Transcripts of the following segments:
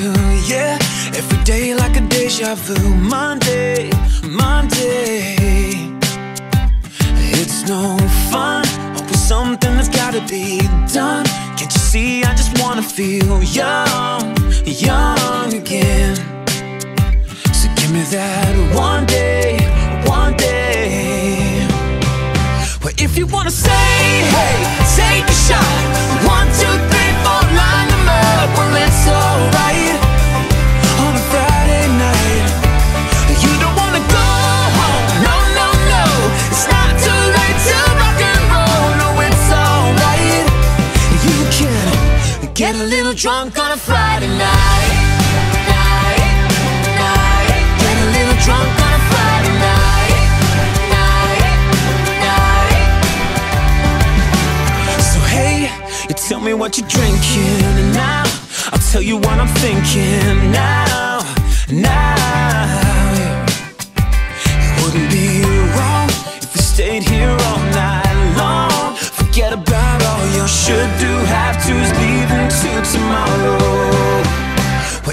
Do, yeah. Every day like a deja vu. Monday, Monday. It's no fun, always something that's gotta be done. Can't you see? I just wanna feel young, young again. So give me that one day, one day. Well, if you wanna say, hey, take a shot. One, two, drunk on a Friday night. night, night. Get a little drunk on a Friday night. night. So hey, you tell me what you're drinking, and now I'll tell you what I'm thinking. Now, now, tomorrow.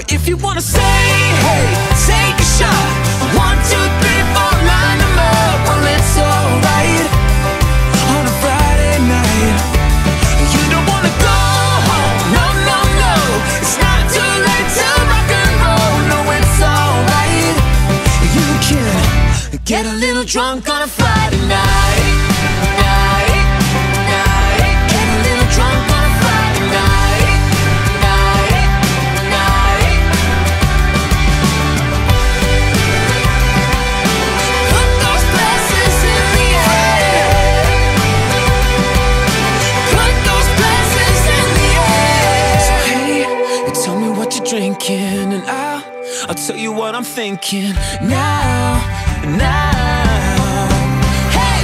If you wanna say, hey, take a shot. One, two, three, four, line them up. Well, it's alright on a Friday night. You don't wanna go home, no, no, no. It's not too late to rock and roll. No, it's alright. You can get a little drunk on a Friday night, tell you what I'm thinking now, now. Hey,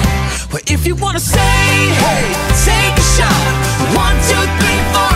well if you wanna say, hey, take a shot. One, two, three, four,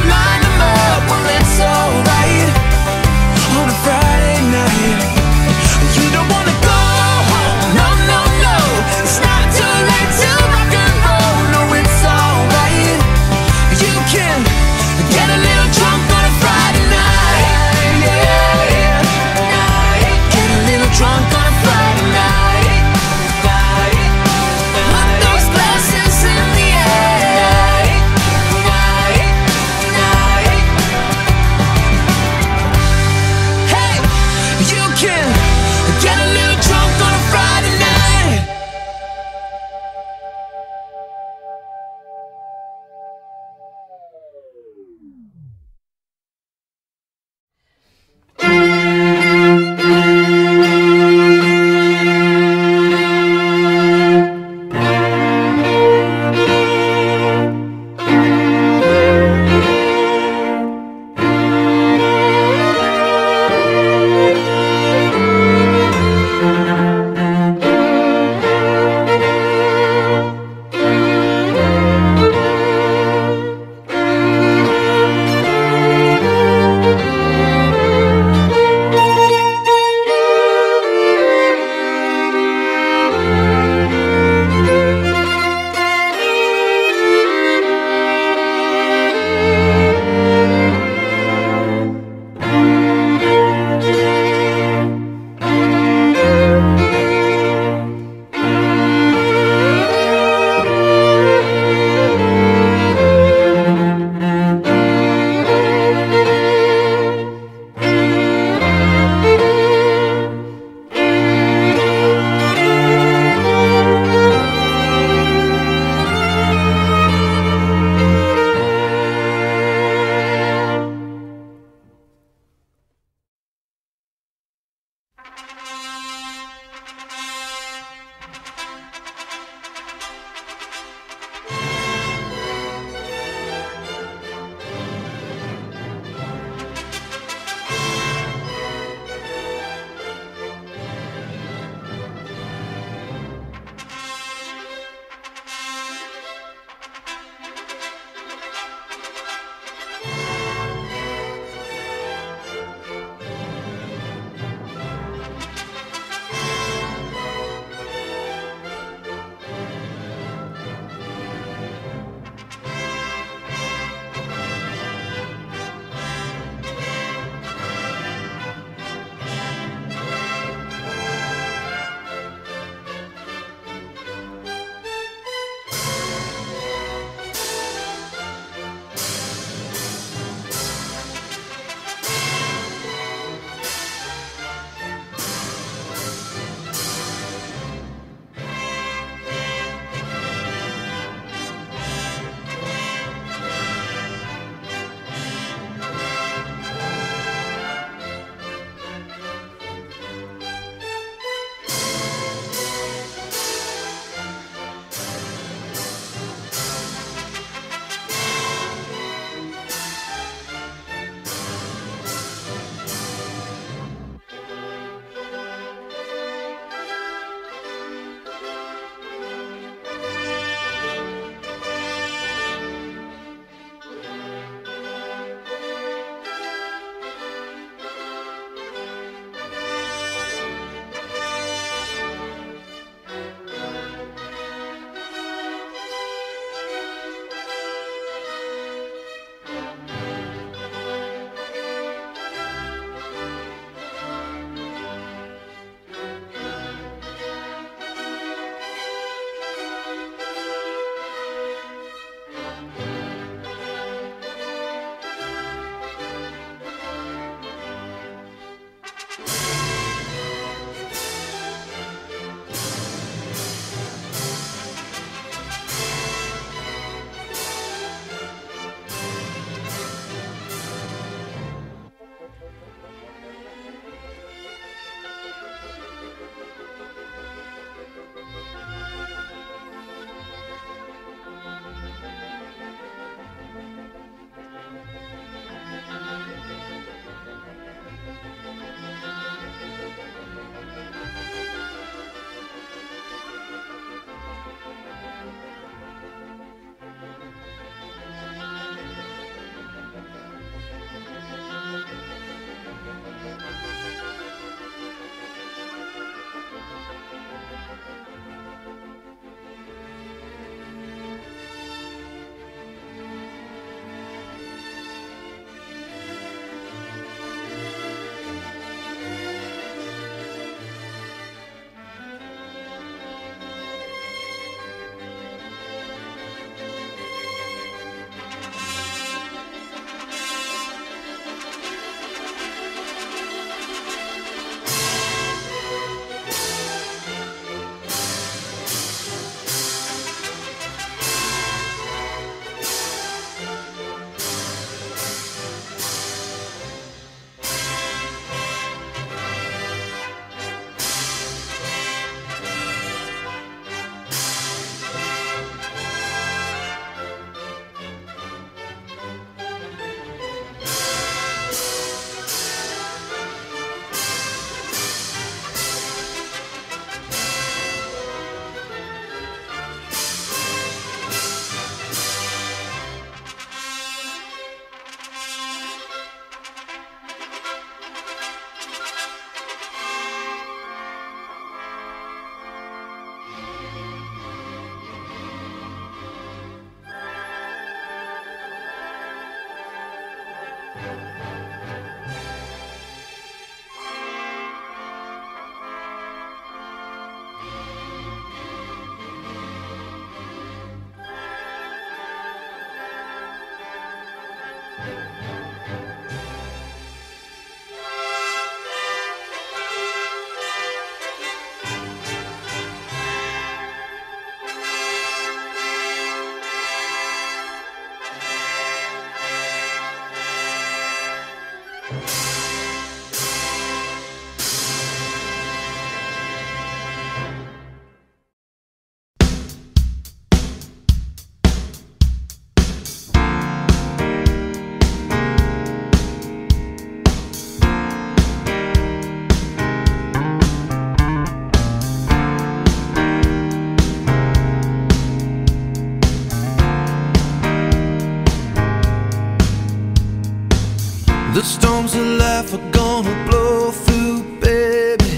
life are gonna blow through, baby.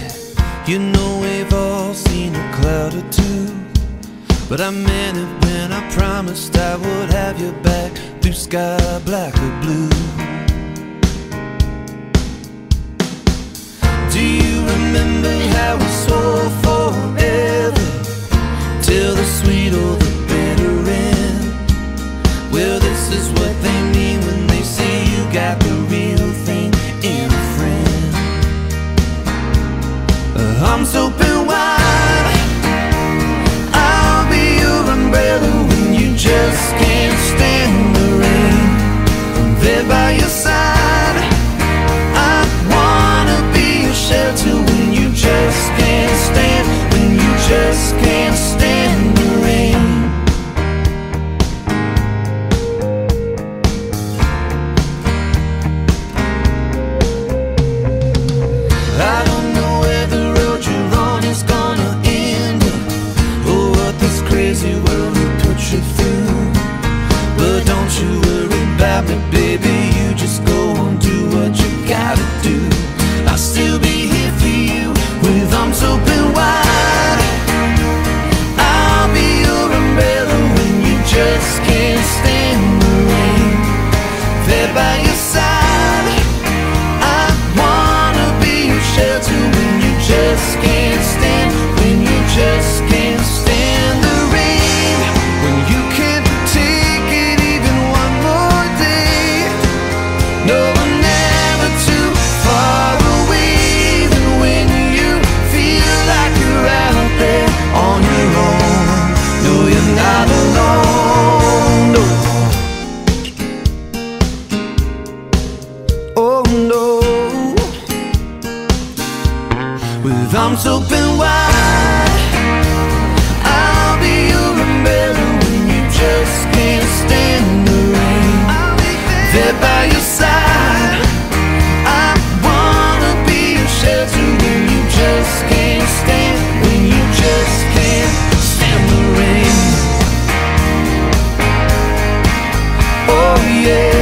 You know we've all seen a cloud or two. But I meant it when I promised I would have you back through sky black or blue. Do you remember how we swore forever till the sweet or the bitter end? Well, this is what they mean when they say you got the real thing friend. Uh, I'm so With arms open wide I'll be your umbrella when you just can't stand the rain. There by your side. I wanna be your shelter when you just can't stand When you just can't stand the rain. Oh yeah